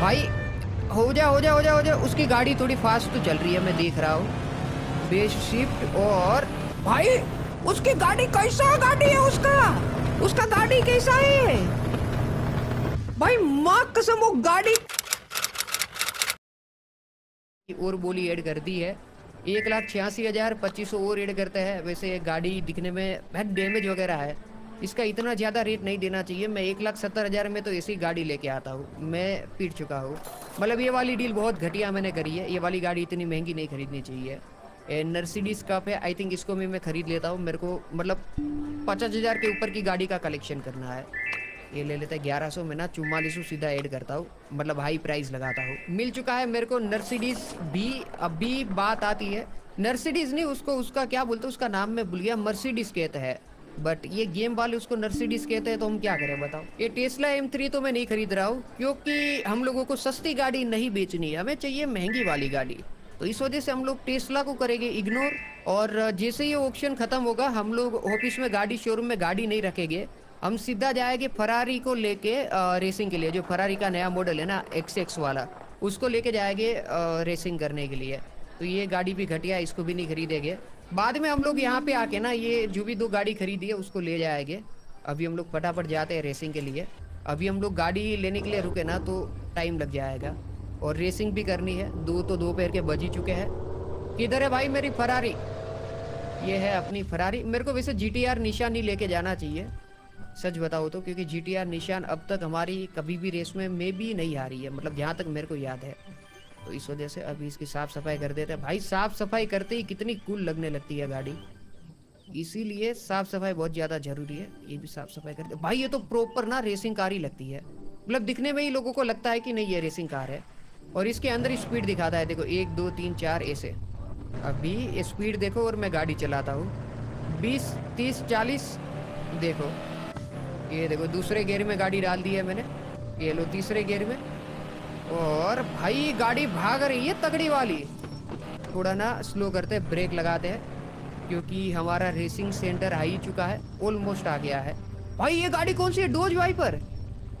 भाई, हो जा हो जा हो जा हो जा। उसकी गाड़ी थोड़ी फास्ट तो चल रही है, मैं देख रहा हूँ। बेस शिफ्ट और भाई, उसकी गाड़ी कैसा गाड़ी है उसका? उसका गाड़ी कैसा है? भाई, माँ कसम, वो गाड़ी और बोली ऐड कर दी है। एक लाख छियासी हज़ार पच्चीस सौ और ऐड करते हैं। वैसे गाड़ी दिखने में बहुत डैमेज वगैरह है। इसका इतना ज़्यादा रेट नहीं देना चाहिए। मैं एक लाख सत्तर हज़ार में तो ऐसी गाड़ी लेके आता हूँ। मैं पीट चुका हूँ। मतलब ये वाली डील बहुत घटिया मैंने करी है। ये वाली गाड़ी इतनी महँगी नहीं खरीदनी चाहिए। नर्सिडीज कप है। आई थिंक इसको भी मैं खरीद लेता हूँ। मेरे को मतलब पचास हज़ार के ऊपर की गाड़ी का कलेक्शन करना है। ये ले लेते हैं ग्यारह सौ में ना, चुम्मालीस सौ सीधा ऐड करता हूँ। मतलब हाई प्राइस लगाता हूँ। मिल चुका है मेरे को नर्सिडीज भी। अभी बात आती है। नर्सिडीज नहीं, उसको उसका क्या बोलते उसका नाम मैं भूल गया। मर्सिडीज कहते हैं। बट ये गेम वाले उसको नर्सिडीज कहते हैं तो हम क्या करें बताओ? ये टेस्ला एम थ्री तो मैं नहीं खरीद रहा हूँ, क्योंकि हम लोगों को सस्ती गाड़ी नहीं बेचनी है। हमें चाहिए महँगी वाली गाड़ी। तो इस वजह से हम लोग टेस्ला को करेंगे इग्नोर और जैसे ये ऑप्शन खत्म होगा, हम लोग ऑफ़िस में गाड़ी शोरूम में गाड़ी नहीं रखेंगे। हम सीधा जाएँगे फरारी को लेके रेसिंग के लिए, जो फरारी का नया मॉडल है ना एक्स एक्स वाला, उसको लेके जाएँगे रेसिंग करने के लिए। तो ये गाड़ी भी घटिया इसको भी नहीं खरीदेंगे। बाद में हम लोग यहाँ पे आके ना ये जो भी दो गाड़ी खरीदी है, उसको ले जाएँगे। अभी हम लोग फटाफट जाते हैं रेसिंग के लिए। अभी हम लोग गाड़ी लेने के लिए रुके ना तो टाइम लग जाएगा। और रेसिंग भी करनी है। दो तो दो दोपहर के बज ही चुके हैं। किधर है भाई मेरी फरारी ये है अपनी फरारी मेरे को वैसे जी टी आर निशान नहीं लेके जाना चाहिए। सच बताओ तो क्योंकि जी टी आर निशान अब तक हमारी कभी भी रेस में, मे भी नहीं आ रही है। मतलब जहाँ तक मेरे को याद है। तो इस वजह से अभी इसकी साफ़ सफ़ाई कर देते हैं। भाई, साफ़ सफ़ाई करते ही कितनी कूल लगने लगती है गाड़ी। इसीलिए साफ़ सफ़ाई बहुत ज़्यादा ज़रूरी है। ये भी साफ़ सफ़ाई करते भाई, ये तो प्रॉपर ना रेसिंग कार ही लगती है। मतलब दिखने में ही लोगों को लगता है कि नहीं, ये रेसिंग कार है। और इसके अंदर स्पीड दिखाता है। देखो, एक, दो, तीन, चार, ऐसे। अभी स्पीड देखो और मैं गाड़ी चलाता हूँ। बीस, तीस, चालीस, देखो। ये देखो, दूसरे गेयर में गाड़ी डाल दी है मैंने। ये लो, तीसरे गेयर में। और भाई, गाड़ी भाग रही है तगड़ी वाली। थोड़ा ना स्लो करते ब्रेक लगाते हैं, क्योंकि हमारा रेसिंग सेंटर आ ही चुका है ऑलमोस्ट आ गया है। भाई, ये गाड़ी कौन सी है? Dodge Viper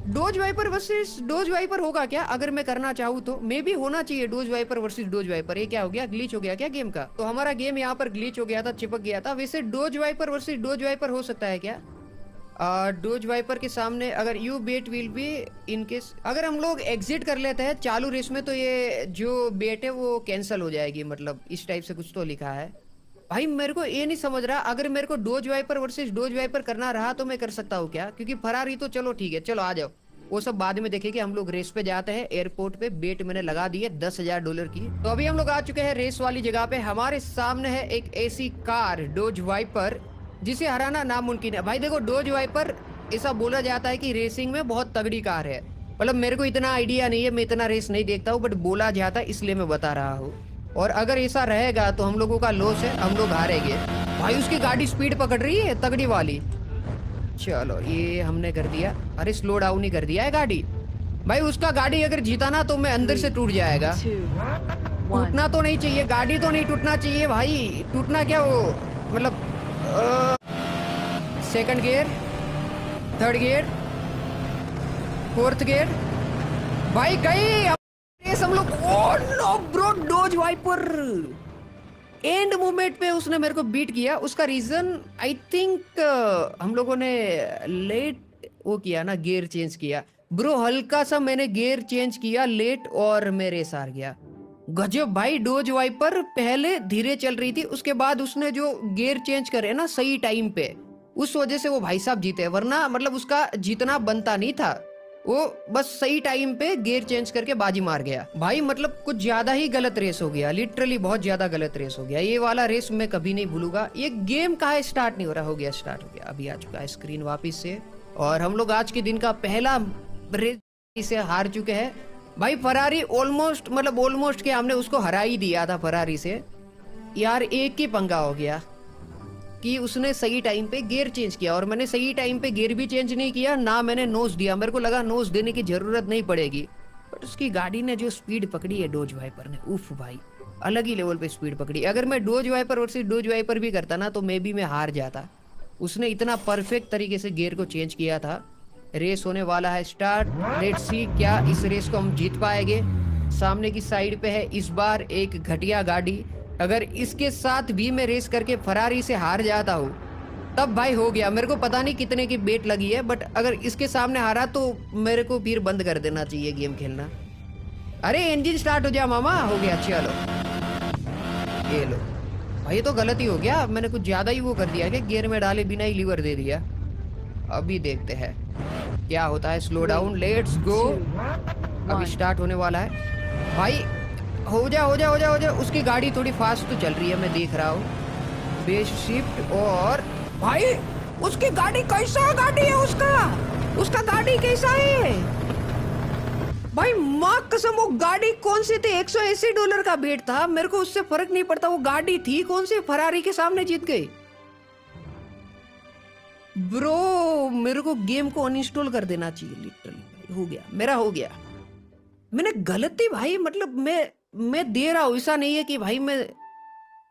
Dodge Viper versus Dodge Viper होगा क्या? अगर मैं करना चाहूँ तो मे भी होना चाहिए Dodge Viper versus Dodge Viper ये क्या हो गया? ग्लीच हो गया क्या गेम का? तो हमारा गेम यहाँ पर ग्लीच हो गया था, चिपक गया था। वैसे Dodge Viper versus Dodge Viper हो सकता है क्या? डोज वाइपर के सामने अगर you bet will be in case, अगर हम लोग एग्जिट कर लेते हैं चालू रेस में तो ये जो बेट है वो कैंसिल हो जाएगी मतलब इस टाइप से कुछ तो लिखा है। भाई, मेरे को ये नहीं समझ रहा, अगर मेरे को Dodge Viper versus Dodge Viper करना रहा तो मैं कर सकता हूँ क्या? क्योंकि फरारी तो चलो ठीक है, चलो आ जाओ। वो सब बाद में देखेंगे, हम लोग रेस पे जाते हैं, एयरपोर्ट पे बेट मैंने लगा दी है, दस हज़ार डॉलर की। तो अभी हम लोग आ चुके हैं रेस वाली जगह पे, हमारे सामने है एक ऐसी कार, डोज वाइपर। जिसे हराना नामुमकिन है। भाई देखो डोज वाइपर ऐसा बोला जाता है कि रेसिंग में बहुत तगड़ी कार है। मतलब मेरे को इतना आइडिया नहीं है मैं इतना रेस नहीं देखता हूँ बट बोला जाता है इसलिए मैं बता रहा हूँ। और अगर ऐसा रहेगा तो हम लोगों का लॉस है हम लोग हारेंगे। भाई उसकी गाड़ी स्पीड पकड़ रही है तगड़ी वाली। चलो ये हमने कर दिया। अरे स्लो डाउन ही कर दिया है गाड़ी। भाई उसका गाड़ी अगर जीता ना तो मैं अंदर से टूट जाएगा। टूटना तो नहीं चाहिए गाड़ी तो नहीं टूटना चाहिए भाई। टूटना क्या वो? मतलब second gear third gear fourth gear भाई, गई हम लोग no bro Dodge Viper. End moment पे उसने मेरे को बीट किया। उसका रीजन आई थिंक हम लोगों ने लेट वो किया ना गियर चेंज किया। ब्रो हल्का सा मैंने गियर चेंज किया लेट और मेरे सार गया। गजब भाई, डोज वाइपर पहले धीरे चल रही थी, उसके बाद उसने जो गियर चेंज करे ना सही टाइम पे, उस वजह से वो भाई साहब जीते, वरना मतलब उसका जीतना बनता नहीं था। वो बस सही टाइम पे गियर चेंज करके बाजी मार गया। भाई मतलब कुछ ज़्यादा ही गलत रेस हो गया लिटरली बहुत ज़्यादा गलत रेस हो गया। ये वाला रेस मैं कभी नहीं भूलूँगा। ये गेम कहा स्टार्ट नहीं हो रहा? हो गया स्टार्ट हो गया। अभी आ चुका है स्क्रीन वापिस से। और हम लोग आज के दिन का पहला रेस से हार चुके हैं। भाई फरारी ऑलमोस्ट मतलब ऑलमोस्ट के हमने उसको हरा ही दिया था फरारी से। यार, एक ही पंगा हो गया कि उसने सही टाइम पे गियर चेंज किया और मैंने सही टाइम पे गियर भी चेंज नहीं किया, ना मैंने नोज़ दिया। मेरे को लगा नोज़ देने की ज़रूरत नहीं पड़ेगी। बट उसकी गाड़ी ने जो स्पीड पकड़ी है डोज वाइपर ने, उफ भाई, अलग ही लेवल पे स्पीड पकड़ी। अगर मैं डोज वाइपर और सिर्फ़ डोज वाइपर भी करता ना तो मे भी, मैं हार जाता। उसने इतना परफेक्ट तरीके से गियर को चेंज किया था। रेस होने वाला है स्टार्ट। लेट्स सी क्या इस रेस को हम जीत पाएँगे। सामने की साइड पे है इस बार एक घटिया गाड़ी। अगर इसके साथ भी मैं रेस करके फरारी से हार जाता हूँ, तब भाई हो गया। मेरे को पता नहीं कितने की बेट लगी है बट अगर इसके सामने हारा तो मेरे को फिर बंद कर देना चाहिए गेम खेलना। अरे इंजन स्टार्ट हो जा मामा। हो गया चलो ये लो। भाई तो गलती हो गया। मैंने कुछ ज़्यादा ही वो कर दिया। कि गियर में डाले, बिना ही लीवर दे दिया? अभी देखते हैं। क्या होता है? स्लो डाउन लेट्स गो अभी स्टार्ट होने वाला है। भाई हो जा हो जा हो जा हो जा। उसकी गाड़ी थोड़ी फास्ट तो चल रही है मैं देख रहा हूँ। बेस शिफ्ट और भाई उसकी गाड़ी कैसा गाड़ी है उसका? उसका गाड़ी कैसा है? भाई माँ कसम वो गाड़ी कौन सी थी? 180 डॉलर का बेट था। मेरे को उससे फ़र्क नहीं पड़ता वो गाड़ी थी कौन सी? फरारी के सामने जीत गई। ब्रो मेरे को गेम को अनइंस्टॉल कर देना चाहिए लिटरली हो गया, मेरा हो गया। मैंने गलती भाई मतलब मैं मैं दे रहा हूँ, ऐसा नहीं है कि भाई मैं,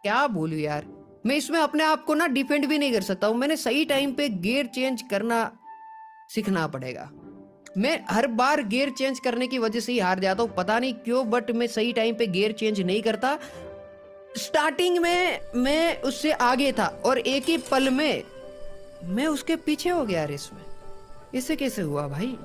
क्या बोलूँ यार? मैं इसमें अपने आप को ना डिफेंड भी नहीं कर सकता हूँ। मैंने सही टाइम पे गियर चेंज करना सीखना पड़ेगा। मैं हर बार गियर चेंज करने की वजह से ही हार जाता हूँ, पता नहीं क्यों बट मैं सही टाइम पे गियर चेंज नहीं करता। स्टार्टिंग में मैं उससे आगे था और एक ही पल में मैं उसके पीछे हो गया रेस में इसे कैसे हुआ भाई?